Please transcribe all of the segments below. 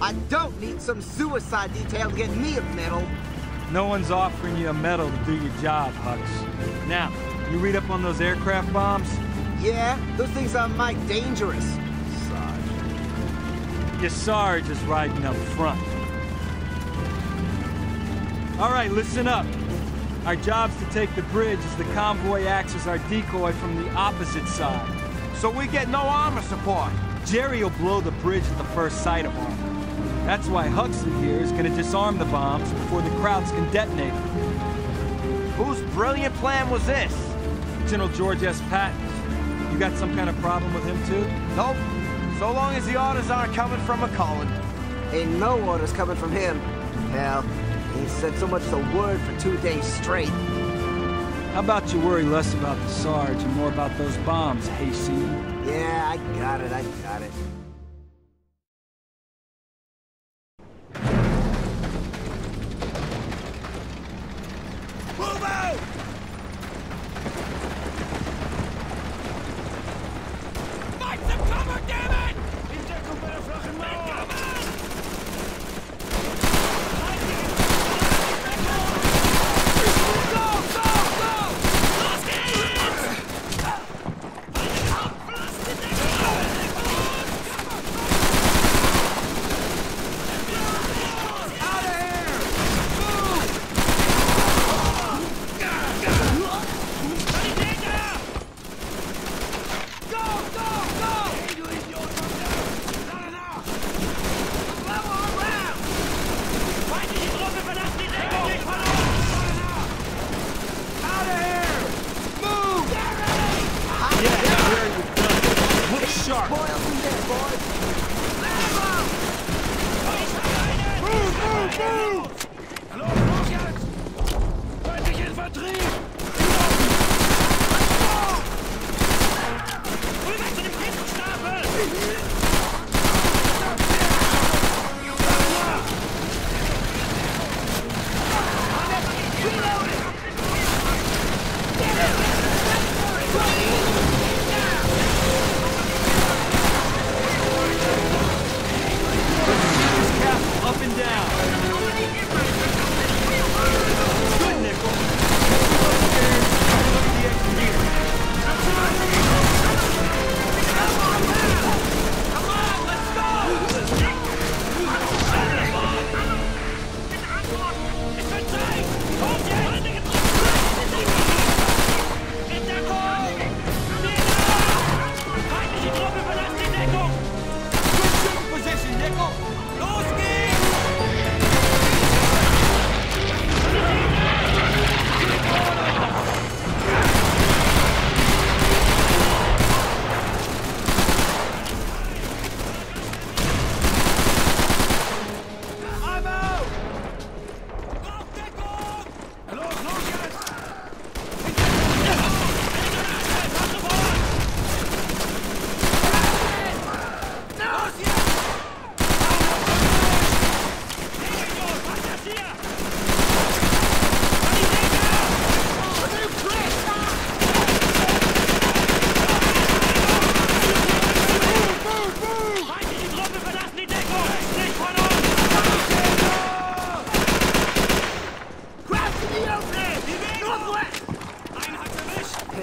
I don't need some suicide detail to get me a medal. No one's offering you a medal to do your job, Hux. Now, you read up on those aircraft bombs? Yeah, those things are mighty dangerous. Sarge. Your Sarge is riding up front. All right, listen up. Our job's to take the bridge as the convoy acts as our decoy from the opposite side. So we get no armor support. Jerry will blow the bridge at the first sight of armor. That's why Huxley here is gonna disarm the bombs before the Krauts can detonate them. Whose brilliant plan was this? General George S. Patton. You got some kind of problem with him too? Nope. So long as the orders aren't coming from McCullen. Ain't no orders coming from him. Hell, he ain't said so much as a word for two days straight. How about you worry less about the Sarge and more about those bombs, Hayseed? Yeah, I got it, I got it.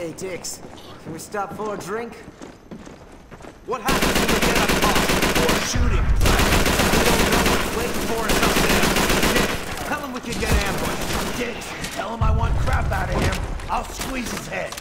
Hey, Dix. Can we stop for a drink? What happens when we get up shooting? We don't know what's waiting for us up there. Tell him we can get ambushed. Diggs, tell him I want crap out of him. I'll squeeze his head.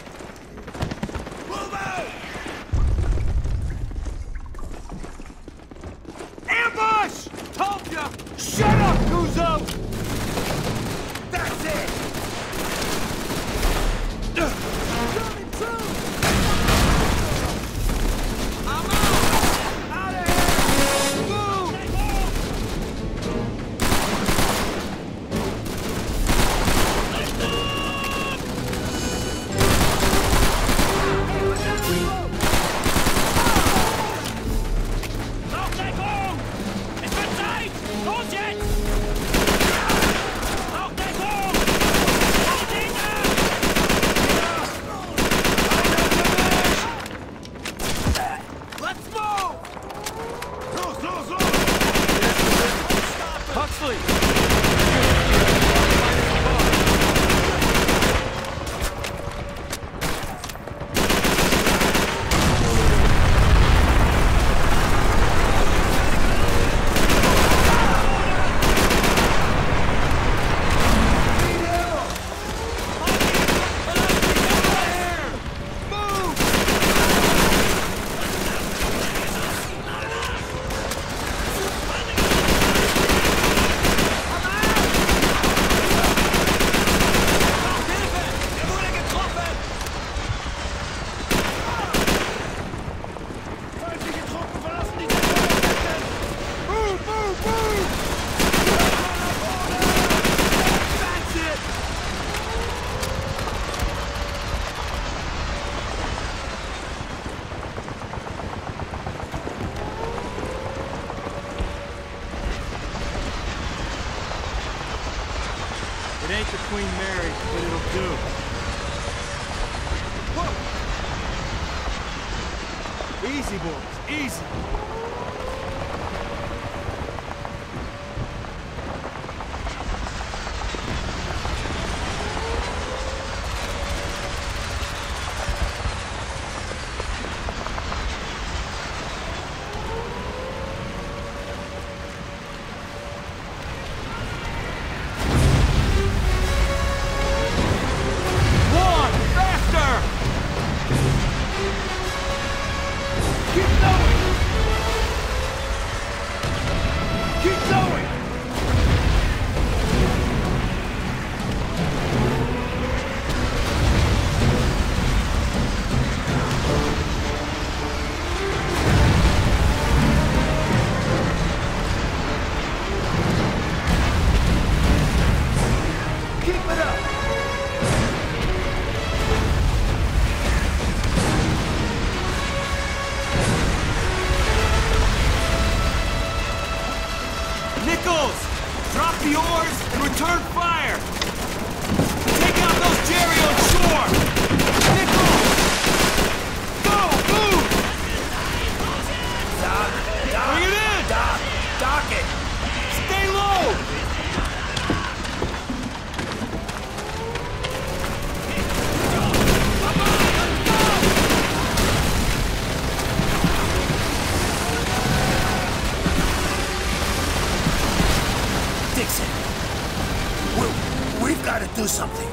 Do something.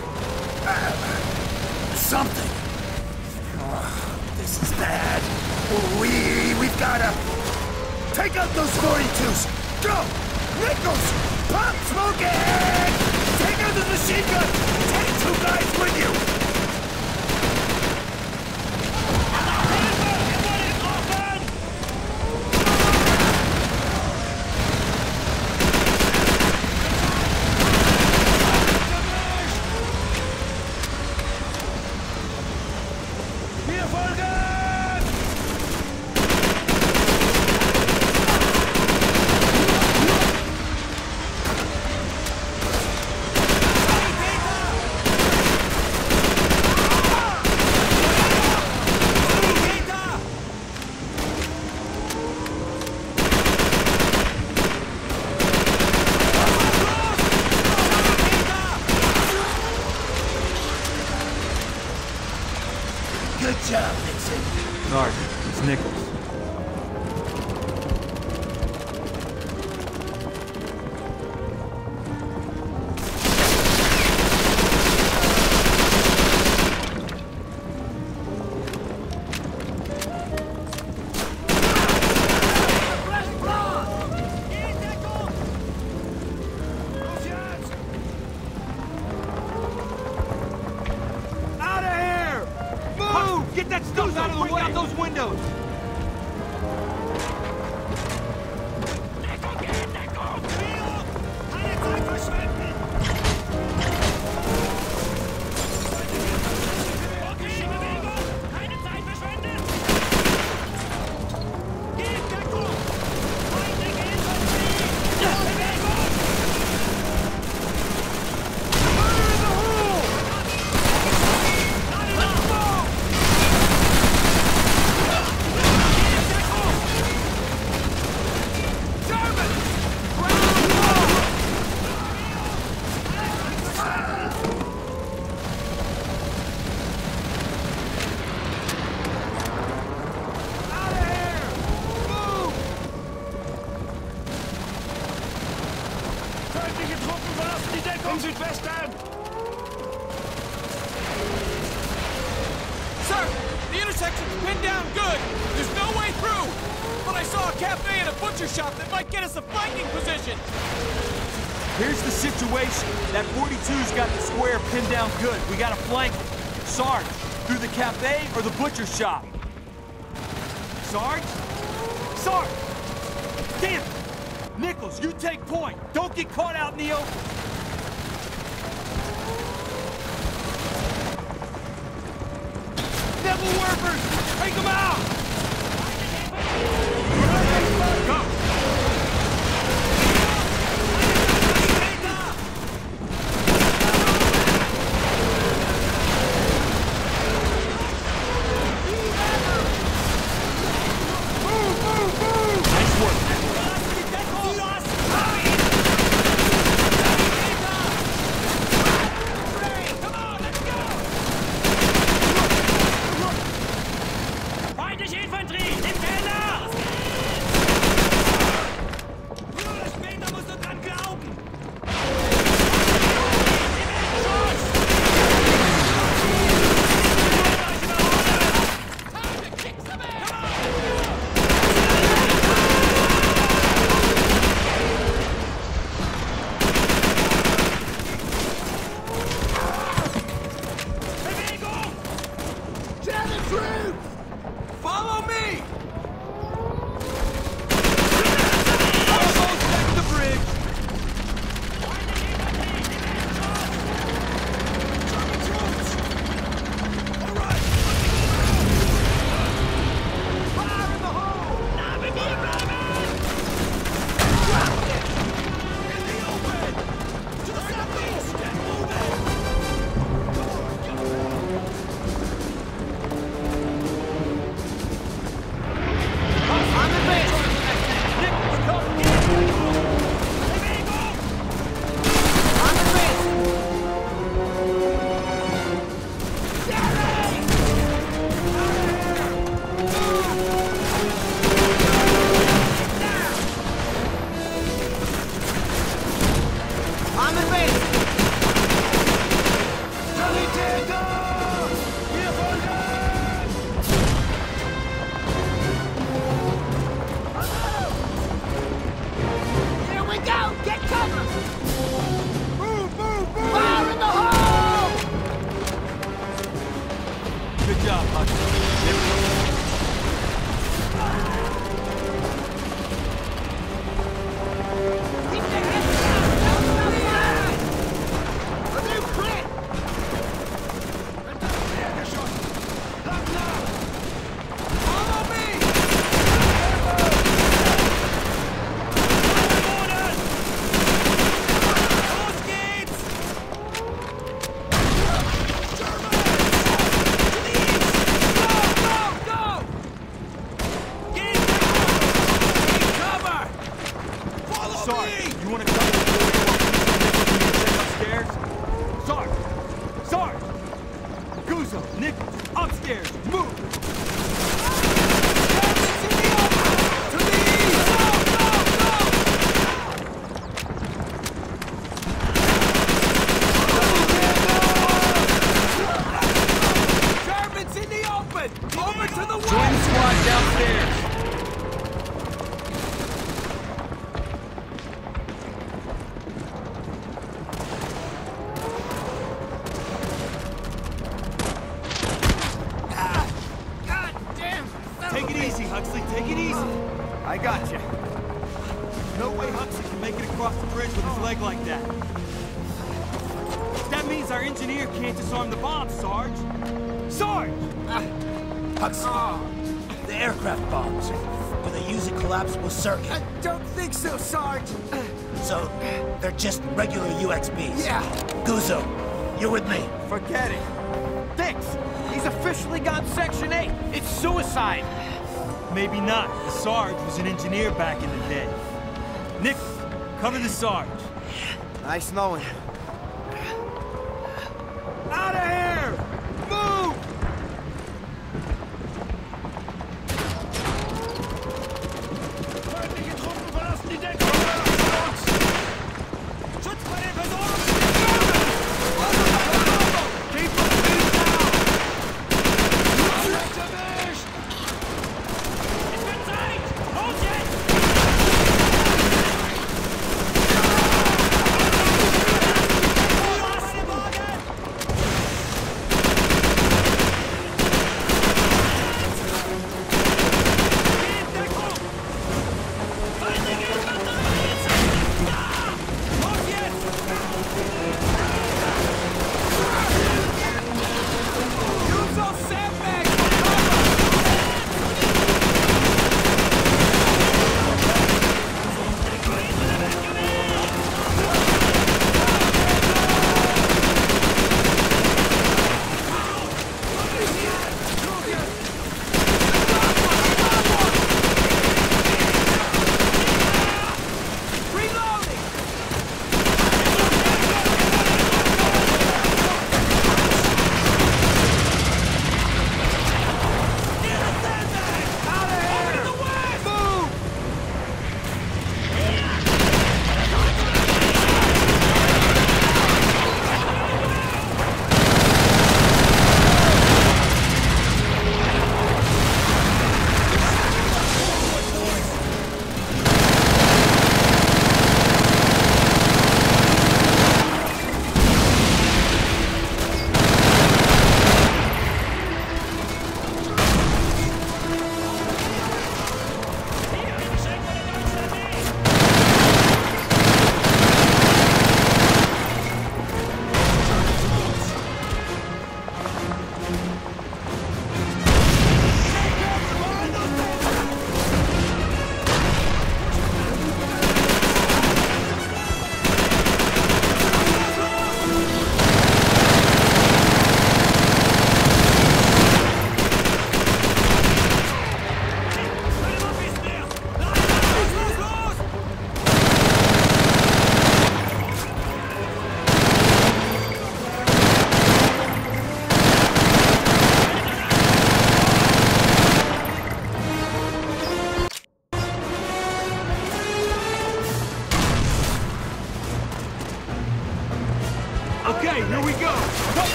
Something. Oh, this is bad. We, we've got to take out those 42s. Go! Nichols! Pop ahead! Take out the machine gun! Take two guys with you! Feindliche Truppen verlassen die Deckung! Im Südwesten! Sir, the intersection's pinned down good. There's no way through. But I saw a cafe and a butcher shop that might get us a fighting position. Here's the situation. That 42's got the square pinned down good. We gotta flank it. Sarge, through the cafe or the butcher shop? Sarge? Sarge! Damn! Nichols, you take point. Don't get caught out in the open. Devil Workers! Take them out! circuit. I don't think so, Sarge. So, they're just regular UXBs? Yeah. Guzzo, you with me? Forget it. Dix, he's officially gone, Section 8. It's suicide. Maybe not. The Sarge was an engineer back in the day. Nick, cover the Sarge. Nice knowing.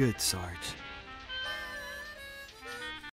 Good, Sarge.